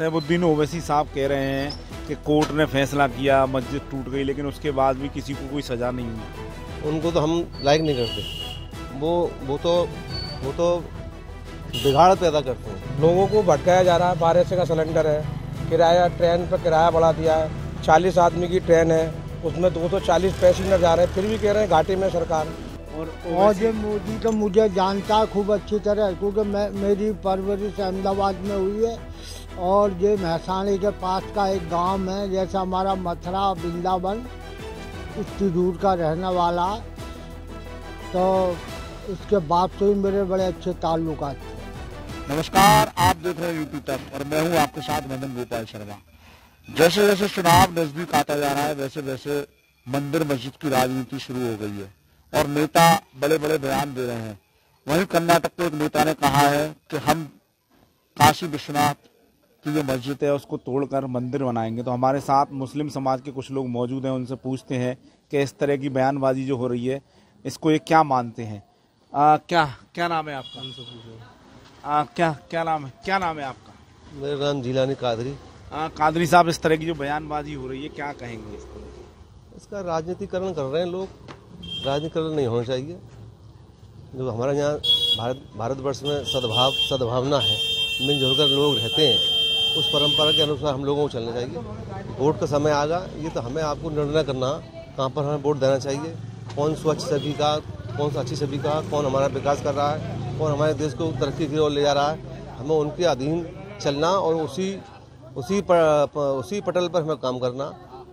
सैबुद्दीन ओवैसी साहब कह रहे हैं कि कोर्ट ने फैसला किया मस्जिद टूट गई लेकिन उसके बाद भी किसी को कोई सजा नहीं हुई। उनको तो हम लाइक नहीं करते। वो वो तो वो तो बिगाड़ पैदा करते हैं। लोगों को भटकाया जा रहा है बारह सौ का सिलेंडर है किराया ट्रेन पर किराया बढ़ा दिया है चालीस आदमी की ट्रेन है उसमें दो सौ चालीस पैसेंजर जा रहे हैं फिर भी कह रहे हैं घाटे में सरकार। और और ये मोदी तो मुझे जानता है खूब अच्छी तरह क्योंकि मैं मेरी परवरिश अहमदाबाद में हुई है। और ये महसाणी के पास का एक गाँव है, जैसे हमारा मथुरा वृंदावन इतनी दूर का रहने वाला। तो इसके बाप से भी मेरे बड़े अच्छे ताल्लुकात थे नमस्कार, आप देख रहे हैं यूपी तक, और मैं हूँ आपके साथ मदन गोपाल शर्मा। जैसे जैसे चुनाव नज़दीक आता जा रहा है वैसे वैसे मंदिर मस्जिद की राजनीति शुरू हो गई है, और नेता बड़े बड़े बयान दे रहे हैं। वहीं कर्नाटक के एक नेता ने कहा है कि हम काशी विश्वनाथ की जो मस्जिद है उसको तोड़कर मंदिर बनाएँगे। तो हमारे साथ मुस्लिम समाज के कुछ लोग मौजूद हैं उनसे पूछते हैं कि इस तरह की बयानबाजी जो हो रही है इसको ये क्या मानते हैं? आ, क्या क्या नाम है आपका? आ, क्या क्या नाम है क्या नाम है आपका? मेरा नाम जिलानी कादरी। आ, कादरी साहब इस तरह की जो बयानबाजी हो रही है क्या कहेंगे इस पर? इसका राजनीतिकरण कर रहे हैं लोग। राजनीतिकरण नहीं होना चाहिए। जो हमारे यहाँ भारत भारतवर्ष में सद्भाव सद्भावना है मिलजुल कर लोग रहते हैं। उस परंपरा के अनुसार हम लोगों को चलना चाहिए। वोट का समय आगा ये तो हमें आपको निर्णय करना कहाँ पर हमें वोट देना चाहिए कौन स्वच्छ सभी का कौन सा अच्छी सभी का कौन हमारा विकास कर रहा है कौन हमारे देश को तरक्की की ओर ले जा रहा है। हमें उनके अधीन चलना और उसी उसी पर, उसी पटल पर हमें काम करना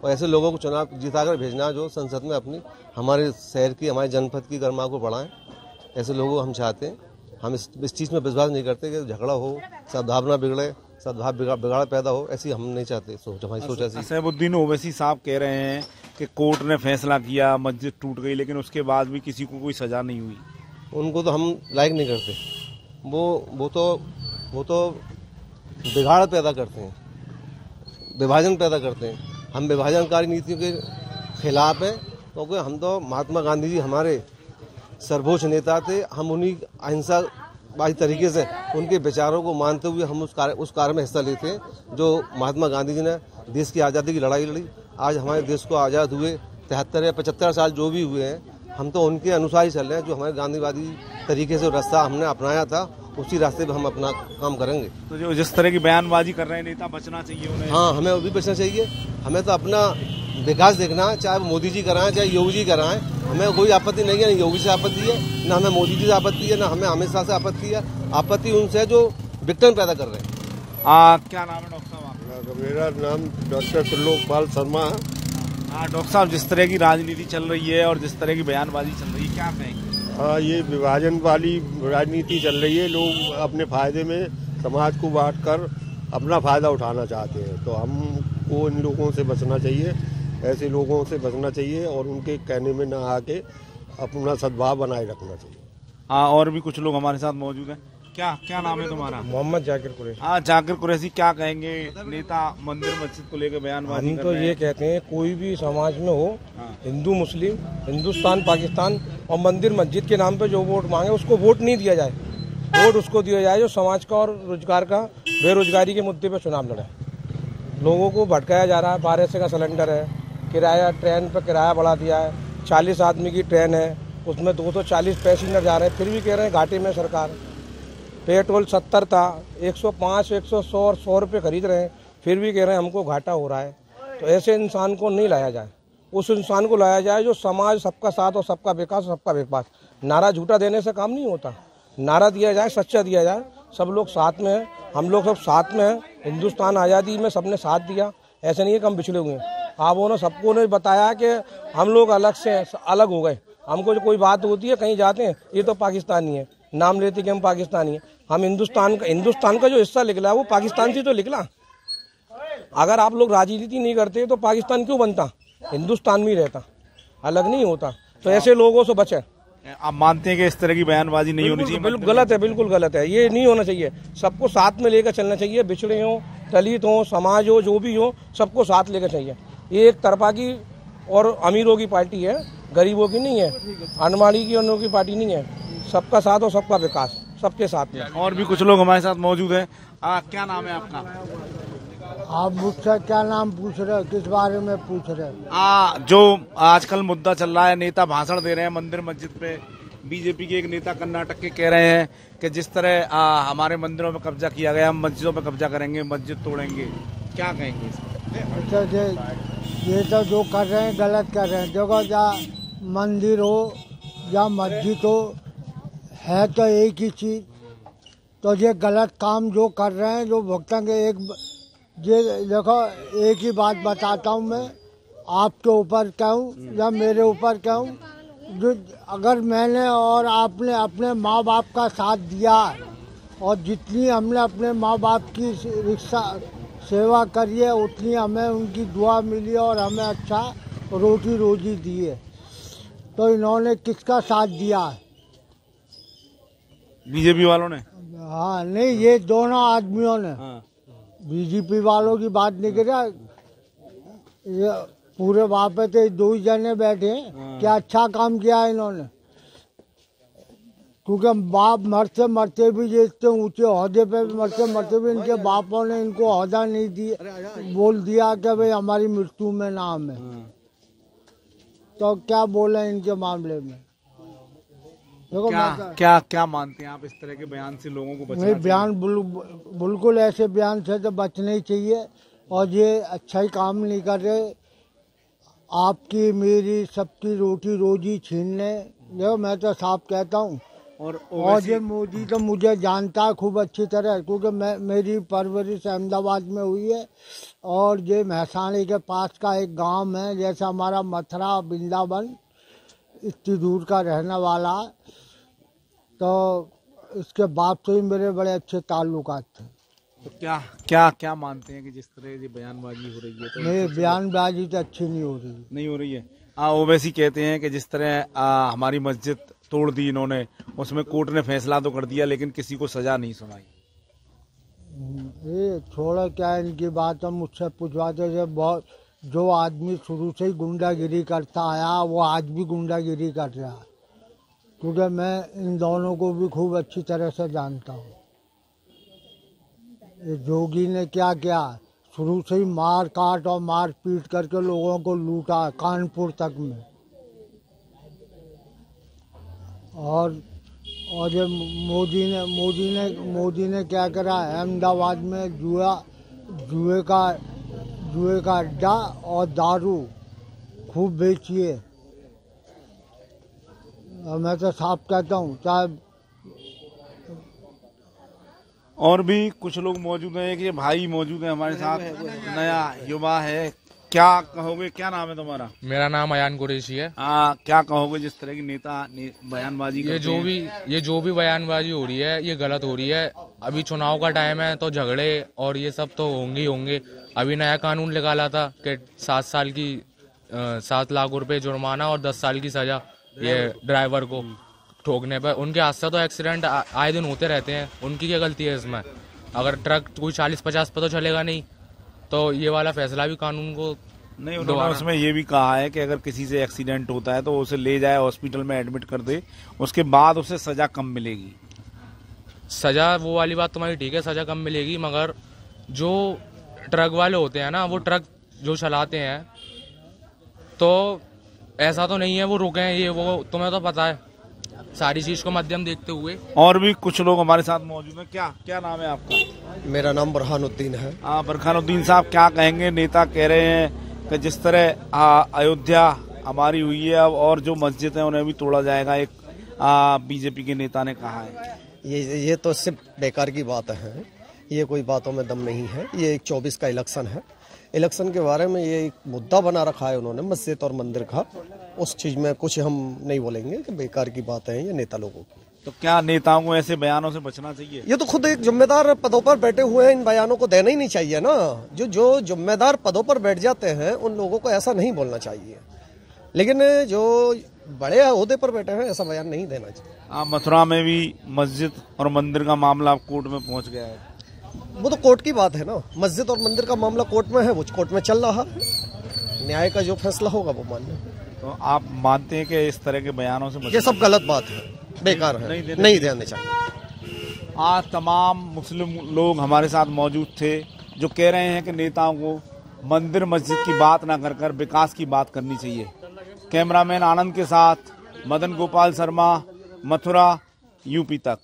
और ऐसे लोगों को चुनाव जिताकर भेजना जो संसद में अपनी हमारे शहर की हमारे जनपद की गर्मा को बढ़ाएँ। ऐसे लोगों हम चाहते हैं हम इस इस चीज़ में विश्वास नहीं करते कि झगड़ा हो सद्भावना बिगड़े सद्भाव बिगाड़ पैदा हो ऐसी हम नहीं चाहते सोच हमारी सोच ऐसी सैबुद्दीन ओवैसी साहब कह रहे हैं कि कोर्ट ने फैसला किया मस्जिद टूट गई लेकिन उसके बाद भी किसी को कोई सजा नहीं हुई। उनको तो हम लाइक नहीं करते। वो वो तो वो तो बिगाड़ पैदा करते हैं विभाजन पैदा करते हैं। हम विभाजनकारी नीतियों के खिलाफ हैं क्योंकि तो हम तो महात्मा गांधी जी हमारे सर्वोच्च नेता थे हम उन्हीं अहिंसा बाई तरीके से उनके विचारों को मानते हुए हम उस कार्य उस कार्य में हिस्सा लेते हैं जो महात्मा गांधी जी ने देश की आज़ादी की लड़ाई लड़ी। आज हमारे देश को आज़ाद हुए तिहत्तर या पचहत्तर साल जो भी हुए हैं हम तो उनके अनुसार ही चल रहे हैं जो हमारे गांधीवादी तरीके से रास्ता हमने अपनाया था उसी रास्ते पर हम अपना काम करेंगे। तो जो जिस तरह की बयानबाजी कर रहे हैं नेता बचना चाहिए उन्हें। हाँ हमें वो भी बचना चाहिए। हमें तो अपना विकास देखना है चाहे मोदी जी कराएँ चाहे योगी जी कराएँ हमें कोई आपत्ति नहीं है ना योगी से आपत्ति है ना हमें मोदी जी से आपत्ति है ना हमें अमित शाह से आपत्ति है। आपत्ति उनसे जो विघटन पैदा कर रहे हैं। आ, क्या नाम है डॉक्टर साहब मेरा नाम डॉक्टर त्रिलोकपाल शर्मा है। हाँ डॉक्टर साहब जिस तरह की राजनीति चल रही है और जिस तरह की बयानबाजी चल रही है क्या कहेंगे हाँ ये विभाजन वाली राजनीति चल रही है। लोग अपने फ़ायदे में समाज को बांट कर अपना फ़ायदा उठाना चाहते हैं। तो हमको इन लोगों से बचना चाहिए। ऐसे लोगों से बचना चाहिए और उनके कहने में ना आके अपना सद्भाव बनाए रखना चाहिए। हाँ और भी कुछ लोग हमारे साथ मौजूद हैं। क्या क्या नाम है तुम्हारा? मोहम्मद जाकिर कुरैशी। हाँ जाकिर कुरैशी क्या कहेंगे? नेता मंदिर मस्जिद को लेकर बयान हम तो ये कहते हैं कोई भी समाज में हो हाँ। हिंदू मुस्लिम हिंदुस्तान पाकिस्तान और मंदिर मस्जिद के नाम पे जो वोट मांगे उसको वोट नहीं दिया जाए। वोट उसको दिया जाए जो समाज का और रोज़गार का बेरोजगारी के मुद्दे पर चुनाव लड़े। लोगों को भटकाया जा रहा है बारह सौ का सिलेंडर है। किराया ट्रेन पर किराया बढ़ा दिया है। चालीस आदमी की ट्रेन है। उसमें दो सौ चालीस पैसेंजर जा रहे हैं। फिर भी कह रहे हैं घाटे में सरकार। पेट्रोल सत्तर था। एक सौ पाँच, एक सौ सौ और सौ रुपये खरीद रहे हैं। फिर भी कह रहे हैं हमको घाटा हो रहा है। तो ऐसे इंसान को नहीं लाया जाए। उस इंसान को लाया जाए जो समाज सबका साथ और सबका विकास और सबका विकास। नारा झूठा देने से काम नहीं होता। नारा दिया जाए, सच्चा दिया जाए। सब लोग साथ में हैं। हम लोग सब साथ में हैं। हिंदुस्तान आज़ादी में सबने साथ दिया। ऐसे नहीं है कि हम पिछड़े हुए हैं। आप उन्होंने सबको ने बताया कि हम लोग अलग से अलग हो गए। हमको जो कोई बात होती है कहीं जाते हैं ये तो पाकिस्तानी है। नाम लेते कि हम पाकिस्तानी हैं। हम हिंदुस्तान का हिंदुस्तान का जो हिस्सा निकला वो पाकिस्तान से तो निकला। अगर आप लोग राजनीति नहीं करते तो पाकिस्तान क्यों बनता? हिंदुस्तान में ही रहता। अलग नहीं होता। तो ऐसे लोगों से बचे। आप मानते हैं कि इस तरह की बयानबाजी नहीं होनी चाहिए? बिल्कुल गलत है बिल्कुल गलत है। ये नहीं होना चाहिए। सबको साथ में लेकर चलना चाहिए। बिछड़े हो दलित हो समाज हो जो भी हो सबको साथ लेकर चाहिए। ये एक तरफा की और अमीरों की पार्टी है गरीबों की नहीं है अनवाड़ी की उन की पार्टी नहीं है। सबका साथ और सबका विकास सबके साथ में। और भी कुछ लोग हमारे साथ मौजूद हैं। क्या नाम है आपका? आप मुझसे क्या नाम पूछ रहे हो? किस बारे में पूछ रहे हो? आ, जो आजकल मुद्दा चल रहा है नेता भाषण दे रहे हैं मंदिर मस्जिद पे बीजेपी के एक नेता कर्नाटक के कह रहे हैं कि जिस तरह आ, हमारे मंदिरों में कब्जा किया गया हम मस्जिदों पर कब्जा करेंगे मस्जिद तोड़ेंगे। क्या कहेंगे इस पे? अच्छा ये तो जो कर रहे हैं, गलत कर रहे हैं। देखो, या मंदिर हो, या मस्जिद हो, है तो एक ही चीज़। तो ये गलत काम जो कर रहे हैं, जो भुगतेंगे एक ये देखो, एक ही बात बताता हूँ मैं। आपके ऊपर कहूँ या मेरे ऊपर कहूँ जो अगर मैंने और आपने अपने माँ बाप का साथ दिया, और जितनी हमने अपने माँ बाप की रिक्शा सेवा करिए उतनी हमें उनकी दुआ मिली और हमें अच्छा रोटी रोजी दी है तो इन्होंने किसका साथ दिया? है बीजेपी वालों ने? हाँ नहीं ये दोनों आदमियों ने। हाँ। बीजेपी वालों की बात नहीं कर। ये पूरे वहाँ पे तो दो ही जने बैठे हैं। क्या अच्छा काम किया इन्होंने? क्योंकि बाप मरते मरते भी ये इतने ऊँचे अहदे पे भी मरते मरते भी इनके बापों ने इनको अहदा नहीं दिया बोल दिया कि भाई हमारी मृत्यु में नाम है। तो क्या बोले इनके मामले में? देखो क्या तो- क्या क्या मानते हैं आप इस तरह के बयान से लोगों को बचना बयान बिल्कुल ऐसे बयान से तो बचना ही चाहिए। और ये अच्छा ही काम नहीं कर रहे। आपकी मेरी सबकी रोटी रोजी छीनने। देखो मैं तो साफ़ कहता हूँ और और ये मोदी तो मुझे जानता है खूब अच्छी तरह क्योंकि मैं मेरी परवरिश अहमदाबाद में हुई है। और ये महसाणी के पास का एक गाँव है जैसे हमारा मथुरा वृंदावन इतनी दूर का रहने वाला तो इसके बाप से ही मेरे बड़े अच्छे ताल्लुक थे तो क्या क्या क्या मानते हैं कि जिस तरह ये बयानबाजी हो रही है तो नहीं बयानबाजी तो अच्छी नहीं हो रही। नहीं हो रही है। आ, ओवैसी कहते हैं कि जिस तरह आ, हमारी मस्जिद तोड़ दी इन्होंने, उसमें कोर्ट ने फैसला तो कर दिया, लेकिन किसी को सजा नहीं सुनाई। ये छोड़ो क्या इनकी बात, हम मुझसे पूछवाते थे बहुत, जो आदमी शुरू से ही गुंडागिरी करता आया, वो आज भी गुंडागिरी कर रहा है। क्योंकि मैं इन दोनों को भी खूब अच्छी तरह से जानता हूँ। जोगी ने क्या किया? शुरू से ही मार काट और मार पीट करके लोगों को लूटा कानपुर तक में। और और ये मोदी ने मोदी ने मोदी ने क्या करा? अहमदाबाद में जुआ जुए का जुए का अड्डा और दारू खूब बेचिए। मैं तो साफ़ कहता हूँ चाहे और भी कुछ लोग मौजूद हैं कि ये भाई मौजूद है हमारे साथ नया युवा है क्या कहोगे? क्या नाम है तुम्हारा? मेरा नाम अयान कुरैशी है। आ, क्या कहोगे जिस तरह की नेता ने, बयानबाजी ये जो भी ये जो भी बयानबाजी हो रही है ये गलत हो रही है। अभी चुनाव का टाइम है तो झगड़े और ये सब तो होंगे ही होंगे। अभी नया कानून निकाला था कि सात साल की सात लाख रुपए जुर्माना और दस साल की सजा ये ड्राइवर को ठोकने पर उनके हादसा तो एक्सीडेंट आए दिन होते रहते हैं। उनकी क्या गलती है इसमें? अगर ट्रक कोई चालीस पचास पर तो चलेगा नहीं। तो ये वाला फैसला भी कानून को नहीं उन्होंने उसमें ये भी कहा है कि अगर किसी से एक्सीडेंट होता है तो उसे ले जाए हॉस्पिटल में एडमिट कर दे उसके बाद उसे सजा कम मिलेगी। सजा वो वाली बात तुम्हारी ठीक है सजा कम मिलेगी मगर जो ट्रक वाले होते हैं ना वो ट्रक जो चलाते हैं तो ऐसा तो नहीं है वो रुके हैं ये वो तुम्हें तो पता है सारी चीज़ को मध्यम देखते हुए। और भी कुछ लोग हमारे साथ मौजूद हैं। क्या क्या नाम है आपका? मेरा नाम बुरहानुद्दीन है। आ, बरखानुद्दीन साहब क्या कहेंगे? नेता कह रहे हैं कि जिस तरह अयोध्या हमारी हुई है, अब और जो मस्जिद है, उन्हें भी तोड़ा जाएगा, एक बीजेपी के नेता ने कहा है। ये ये तो सिर्फ़ बेकार की बात है। ये कोई बातों में दम नहीं है। ये एक चौबीस का इलेक्शन है। इलेक्शन के बारे में ये एक मुद्दा बना रखा है उन्होंने, मस्जिद और मंदिर का। उस चीज़ में कुछ हम नहीं बोलेंगे कि बेकार की बात है ये नेता लोगों की। तो क्या नेताओं को ऐसे बयानों से बचना चाहिए? ये तो खुद एक जिम्मेदार पदों पर बैठे हुए हैं इन बयानों को देना ही नहीं चाहिए ना। जो जो जिम्मेदार पदों पर बैठ जाते हैं उन लोगों को ऐसा नहीं बोलना चाहिए। लेकिन जो बड़े अहदे पर बैठे हैं ऐसा बयान नहीं देना चाहिए। आ, मथुरा में भी मस्जिद और मंदिर का मामला अब कोर्ट में पहुँच गया है। वो तो कोर्ट की बात है ना। मस्जिद और मंदिर का मामला कोर्ट में है वो कोर्ट में चल रहा है। न्याय का जो फैसला होगा वो मान्य तो आप मानते हैं कि इस तरह के बयानों से ये सब गलत बात है। बेकार है। नहीं देने चाहिए। आज तमाम मुस्लिम लोग हमारे साथ मौजूद थे जो कह रहे हैं कि नेताओं को मंदिर मस्जिद की बात ना कर कर विकास की बात करनी चाहिए। कैमरामैन आनंद के साथ मदन गोपाल शर्मा मथुरा यूपी तक।